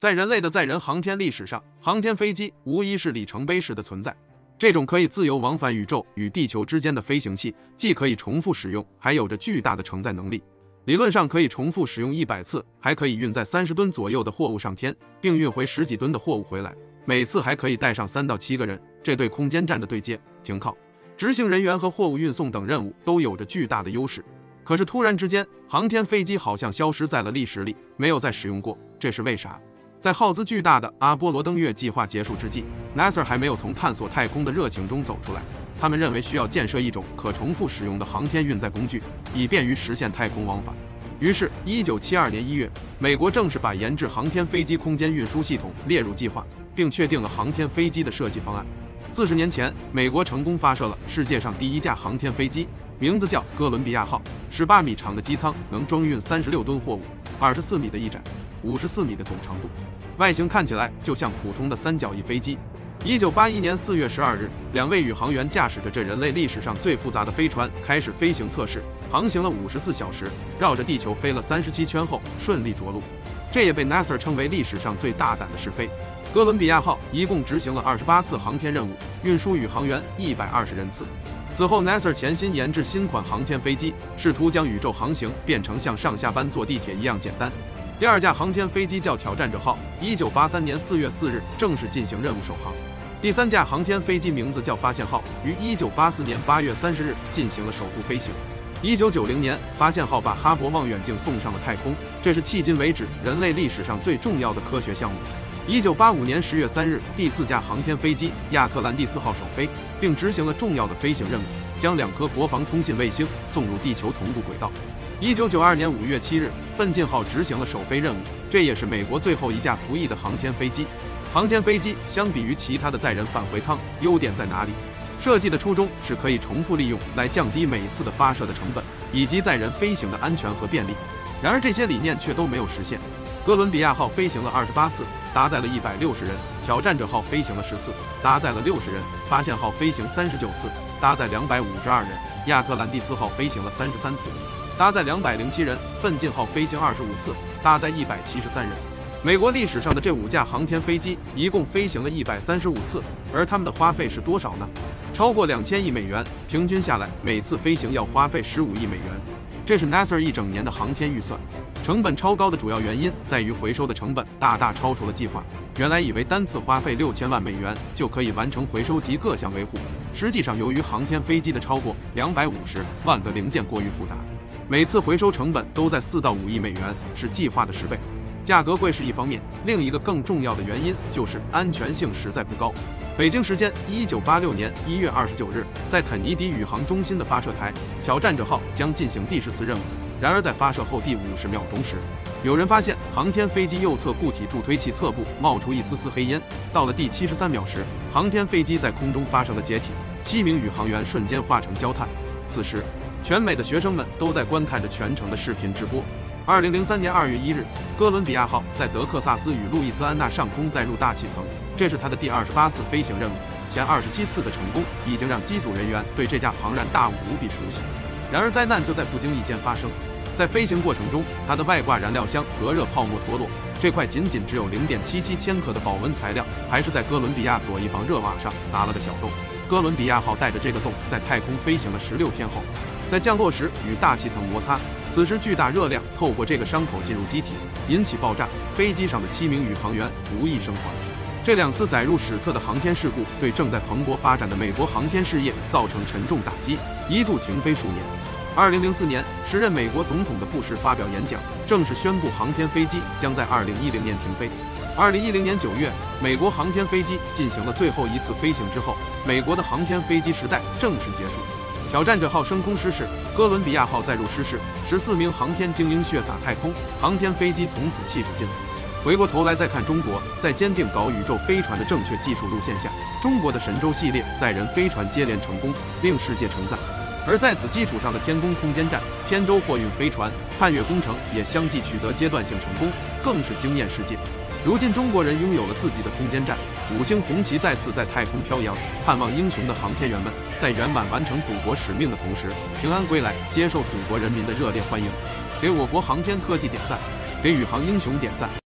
在人类的载人航天历史上，航天飞机无疑是里程碑式的存在。这种可以自由往返宇宙与地球之间的飞行器，既可以重复使用，还有着巨大的承载能力。理论上可以重复使用一百次，还可以运载三十吨左右的货物上天，并运回十几吨的货物回来，每次还可以带上三到七个人。这对空间站的对接、停靠、执行人员和货物运送等任务都有着巨大的优势。可是突然之间，航天飞机好像消失在了历史里，没有再使用过，这是为啥？在耗资巨大的阿波罗登月计划结束之际，NASA 还没有从探索太空的热情中走出来。他们认为需要建设一种可重复使用的航天运载工具，以便于实现太空往返。于是，1972年1月，美国正式把研制航天飞机空间运输系统列入计划，并确定了航天飞机的设计方案。四十年前，美国成功发射了世界上第一架航天飞机，名字叫哥伦比亚号。十八米长的机舱能装运三十六吨货物，二十四米的翼展。五十四米的总长度，外形看起来就像普通的三角翼飞机。一九八一年四月十二日，两位宇航员驾驶着这人类历史上最复杂的飞船开始飞行测试，航行了五十四小时，绕着地球飞了三十七圈后顺利着陆。这也被 NASA 称为历史上最大胆的试飞。哥伦比亚号一共执行了二十八次航天任务，运输宇航员一百二十人次。此后，NASA 潜心研制新款航天飞机，试图将宇宙航行变成像上下班坐地铁一样简单。第二架航天飞机叫挑战者号，一九八三年四月四日正式进行任务首航。第三架航天飞机名字叫发现号，于一九八四年八月三十日进行了首度飞行。一九九零年，发现号把哈勃望远镜送上了太空，这是迄今为止人类历史上最重要的科学项目。一九八五年十月三日，第四架航天飞机亚特兰蒂斯号首飞，并执行了重要的飞行任务，将两颗国防通信卫星送入地球同步轨道。一九九二年五月七日，奋进号执行了首飞任务，这也是美国最后一架服役的航天飞机。航天飞机相比于其他的载人返回舱，优点在哪里？设计的初衷是可以重复利用，来降低每次的发射的成本，以及载人飞行的安全和便利。然而这些理念却都没有实现。哥伦比亚号飞行了二十八次，搭载了一百六十人；挑战者号飞行了十次，搭载了六十人；发现号飞行三十九次，搭载两百五十二人；亚特兰蒂斯号飞行了三十三次。搭载两百零七人，奋进号飞行二十五次，搭载一百七十三人。美国历史上的这五架航天飞机一共飞行了一百三十五次，而他们的花费是多少呢？超过两千亿美元，平均下来每次飞行要花费十五亿美元。这是 NASA 一整年的航天预算，成本超高的主要原因在于回收的成本大大超出了计划。原来以为单次花费六千万美元就可以完成回收及各项维护，实际上由于航天飞机的超过两百五十万个零件过于复杂。每次回收成本都在四到五亿美元，是计划的十倍。价格贵是一方面，另一个更重要的原因就是安全性实在不高。北京时间一九八六年一月二十九日，在肯尼迪宇航中心的发射台，挑战者号将进行第十次任务。然而在发射后第五十秒钟时，有人发现航天飞机右侧固体助推器侧部冒出一丝丝黑烟。到了第七十三秒时，航天飞机在空中发生了解体，七名宇航员瞬间化成焦炭。此时。全美的学生们都在观看着全程的视频直播。二零零三年二月一日，哥伦比亚号在德克萨斯与路易斯安那上空载入大气层，这是它的第二十八次飞行任务。前二十七次的成功已经让机组人员对这架庞然大物无比熟悉。然而灾难就在不经意间发生，在飞行过程中，它的外挂燃料箱隔热泡沫脱落，这块仅仅只有零点七七千克的保温材料，还是在哥伦比亚左翼防热瓦上砸了个小洞。哥伦比亚号带着这个洞在太空飞行了十六天后。在降落时与大气层摩擦，此时巨大热量透过这个伤口进入机体，引起爆炸。飞机上的七名宇航员无一生还。这两次载入史册的航天事故，对正在蓬勃发展的美国航天事业造成沉重打击，一度停飞数年。二零零四年，时任美国总统的布什发表演讲，正式宣布航天飞机将在二零一零年停飞。二零一零年九月，美国航天飞机进行了最后一次飞行之后，美国的航天飞机时代正式结束。挑战者号升空失事，哥伦比亚号载入失事，十四名航天精英血洒太空，航天飞机从此气势尽。回过头来再看中国，在坚定搞宇宙飞船的正确技术路线下，中国的神舟系列载人飞船接连成功，令世界称赞。而在此基础上的天宫空间站、天舟货运飞船、探月工程也相继取得阶段性成功，更是惊艳世界。如今中国人拥有了自己的空间站，五星红旗再次在太空飘扬。盼望英雄的航天员们在圆满完成祖国使命的同时，平安归来，接受祖国人民的热烈欢迎。给我国航天科技点赞，给宇航英雄点赞。